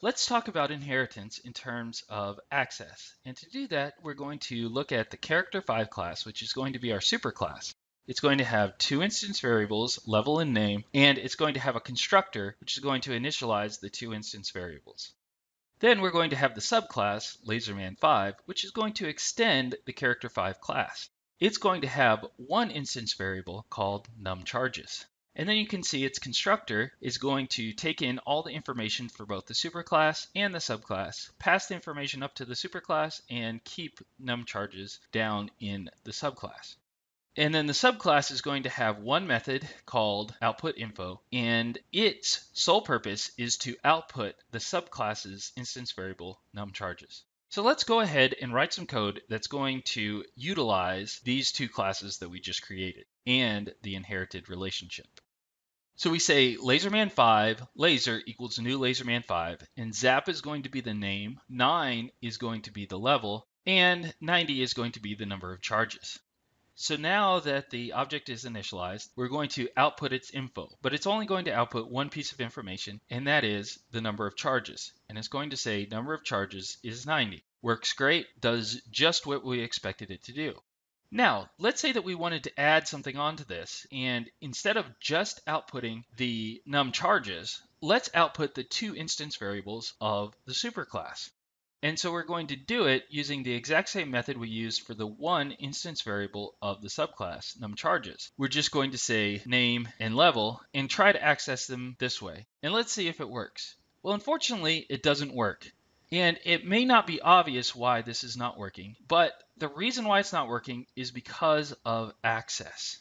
Let's talk about inheritance in terms of access. And to do that, we're going to look at the character 5 class, which is going to be our superclass. It's going to have two instance variables, level and name, and it's going to have a constructor, which is going to initialize the two instance variables. Then we're going to have the subclass, LaserMan5, which is going to extend the character 5 class. It's going to have one instance variable called numCharges. And then you can see its constructor is going to take in all the information for both the superclass and the subclass, pass the information up to the superclass, and keep num charges down in the subclass. And then the subclass is going to have one method called output info, and its sole purpose is to output the subclass's instance variable num charges. So let's go ahead and write some code that's going to utilize these two classes that we just created and the inherited relationship. So we say laserman5, laser equals new laserman5, and zap is going to be the name, 9 is going to be the level, and 90 is going to be the number of charges. So now that the object is initialized, we're going to output its info, but it's only going to output one piece of information, and that is the number of charges. And it's going to say number of charges is 90. Works great, does just what we expected it to do. Now, let's say that we wanted to add something onto this, and instead of just outputting the num charges, let's output the two instance variables of the superclass. And so we're going to do it using the exact same method we used for the one instance variable of the subclass, num charges. We're just going to say name and level and try to access them this way. And let's see if it works. Well, unfortunately, it doesn't work. And it may not be obvious why this is not working, but the reason why it's not working is because of access.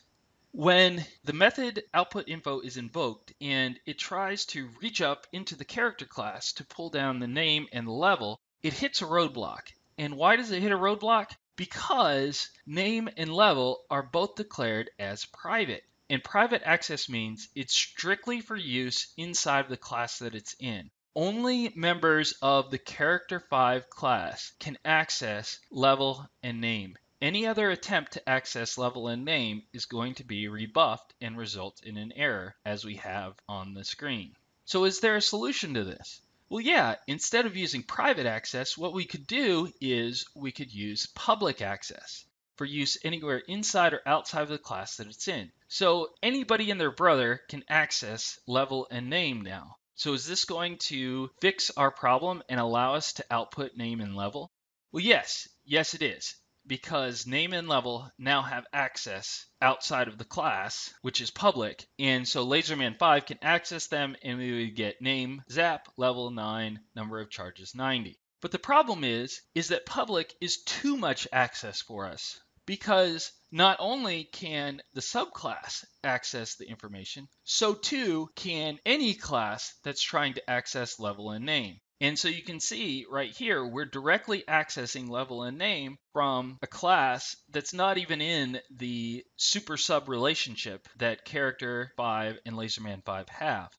When the method output info is invoked and it tries to reach up into the character class to pull down the name and the level, it hits a roadblock. And why does it hit a roadblock? Because name and level are both declared as private. And private access means it's strictly for use inside the class that it's in. Only members of the Character 5 class can access level and name. Any other attempt to access level and name is going to be rebuffed and result in an error, as we have on the screen. So is there a solution to this? Well, yeah, instead of using private access, what we could do is we could use public access for use anywhere inside or outside of the class that it's in. So anybody and their brother can access level and name now. So is this going to fix our problem and allow us to output name and level? Well, yes, yes it is, because name and level now have access outside of the class, which is public, and so Laserman 5 can access them and we would get name, zap, level 9, number of charges 90. But the problem is, is that public is too much access for us because not only can the subclass access the information, so too can any class that's trying to access level and name. And so you can see right here, we're directly accessing level and name from a class that's not even in the super sub relationship that character 5 and Laserman 5 have.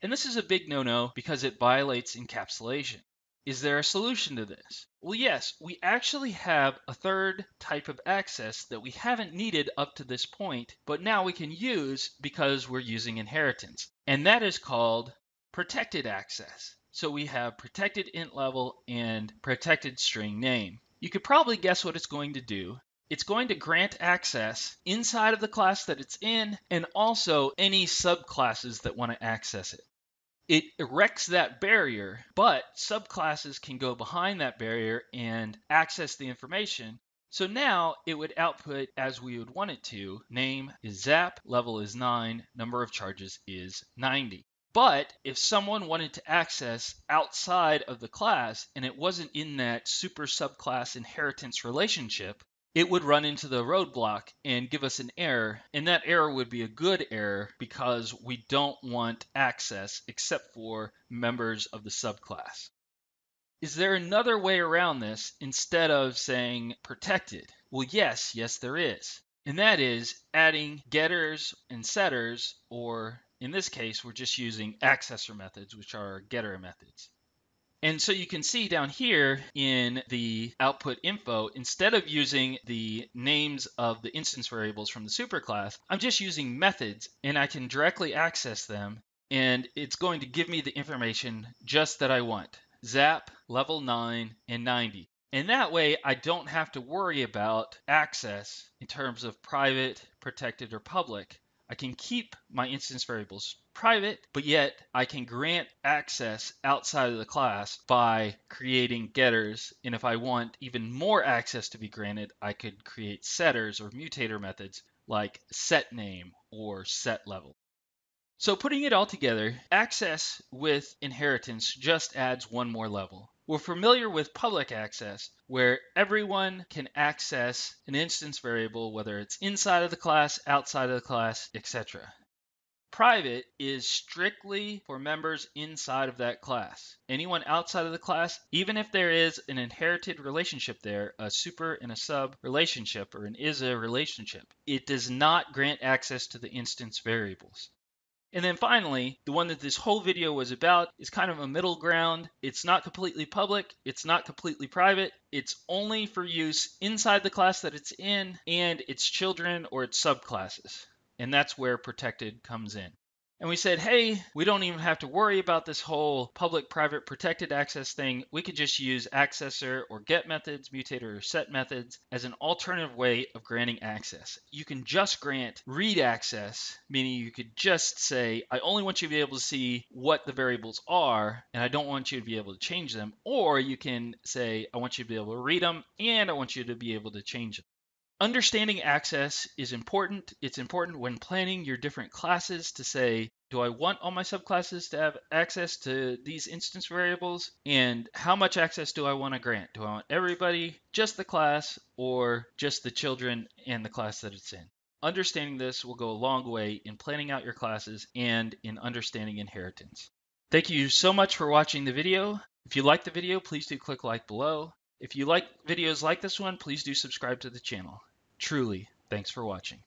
And this is a big no-no because it violates encapsulation. Is there a solution to this? Well, yes, we actually have a third type of access that we haven't needed up to this point, but now we can use because we're using inheritance. And that is called protected access. So we have protected int level and protected string name. You could probably guess what it's going to do. It's going to grant access inside of the class that it's in and also any subclasses that want to access it it erects that barrier, but subclasses can go behind that barrier and access the information. So now it would output as we would want it to. Name is zap, level is 9, number of charges is 90. But if someone wanted to access outside of the class and it wasn't in that super subclass inheritance relationship, it would run into the roadblock and give us an error. And that error would be a good error because we don't want access except for members of the subclass. Is there another way around this instead of saying protected? Well, yes, yes, there is. And that is adding getters and setters, or in this case, we're just using accessor methods, which are getter methods. And so you can see down here in the output info, instead of using the names of the instance variables from the superclass, I'm just using methods and I can directly access them and it's going to give me the information just that I want. Zap, level 9, and 90. And that way I don't have to worry about access in terms of private, protected, or public. I can keep my instance variables private, but yet I can grant access outside of the class by creating getters. And if I want even more access to be granted, I could create setters or mutator methods like set name or set level. So putting it all together, access with inheritance just adds one more level. We're familiar with public access, where everyone can access an instance variable, whether it's inside of the class, outside of the class, etc. Private is strictly for members inside of that class. Anyone outside of the class, even if there is an inherited relationship there, a super and a sub relationship, or an is a relationship, it does not grant access to the instance variables. And then finally, the one that this whole video was about is kind of a middle ground. It's not completely public, it's not completely private, it's only for use inside the class that it's in and its children or its subclasses. And that's where protected comes in and we said, hey, we don't even have to worry about this whole public private protected access thing. We could just use accessor or get methods, mutator or set methods as an alternative way of granting access. You can just grant read access, meaning you could just say, I only want you to be able to see what the variables are, and I don't want you to be able to change them. Or you can say, I want you to be able to read them, and I want you to be able to change them. Understanding access is important. It's important when planning your different classes to say, do I want all my subclasses to have access to these instance variables? And how much access do I want to grant? Do I want everybody, just the class, or just the children and the class that it's in? Understanding this will go a long way in planning out your classes and in understanding inheritance. Thank you so much for watching the video. If you like the video, please do click like below. If you like videos like this one, please do subscribe to the channel. Truly, thanks for watching.